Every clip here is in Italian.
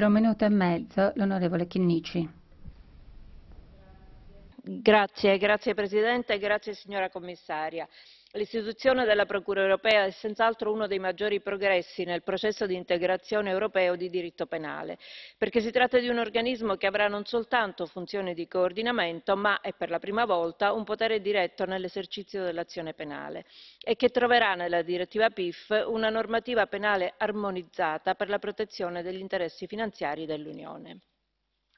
Per un minuto e mezzo l'onorevole Chinnici. Grazie, grazie Presidente, grazie signora Commissaria. L'istituzione della Procura europea è senz'altro uno dei maggiori progressi nel processo di integrazione europeo di diritto penale, perché si tratta di un organismo che avrà non soltanto funzioni di coordinamento, ma, e per la prima volta, un potere diretto nell'esercizio dell'azione penale e che troverà nella direttiva PIF una normativa penale armonizzata per la protezione degli interessi finanziari dell'Unione.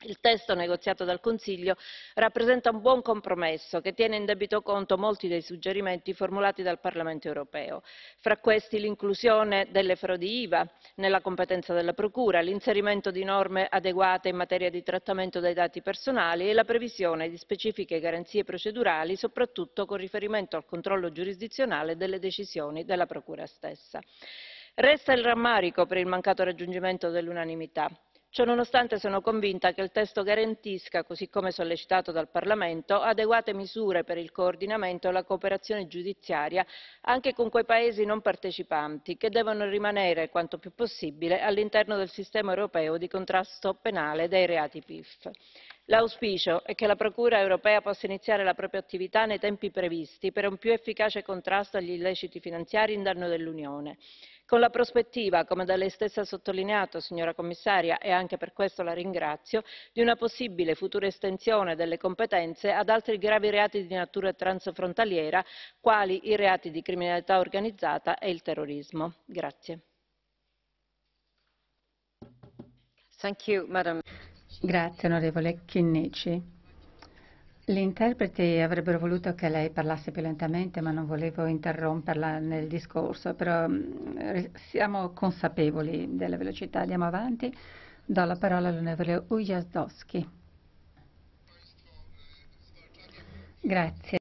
Il testo negoziato dal Consiglio rappresenta un buon compromesso che tiene in debito conto molti dei suggerimenti formulati dal Parlamento europeo, fra questi l'inclusione delle frodi IVA nella competenza della Procura, l'inserimento di norme adeguate in materia di trattamento dei dati personali e la previsione di specifiche garanzie procedurali, soprattutto con riferimento al controllo giurisdizionale delle decisioni della Procura stessa. Resta il rammarico per il mancato raggiungimento dell'unanimità. Ciononostante sono convinta che il testo garantisca, così come sollecitato dal Parlamento, adeguate misure per il coordinamento e la cooperazione giudiziaria anche con quei Paesi non partecipanti che devono rimanere quanto più possibile all'interno del sistema europeo di contrasto penale dei reati PIF. L'auspicio è che la Procura europea possa iniziare la propria attività nei tempi previsti per un più efficace contrasto agli illeciti finanziari in danno dell'Unione con la prospettiva come da lei stessa sottolineato signora commissaria e anche per questo la ringrazio di una possibile futura estensione delle competenze ad altri gravi reati di natura transfrontaliera quali i reati di criminalità organizzata e il terrorismo. Grazie. Grazie onorevole Chinnici. Gli interpreti avrebbero voluto che lei parlasse più lentamente, ma non volevo interromperla nel discorso, però mm, siamo consapevoli della velocità. Andiamo avanti. Do la parola all'onorevole Ujazdowski. Grazie.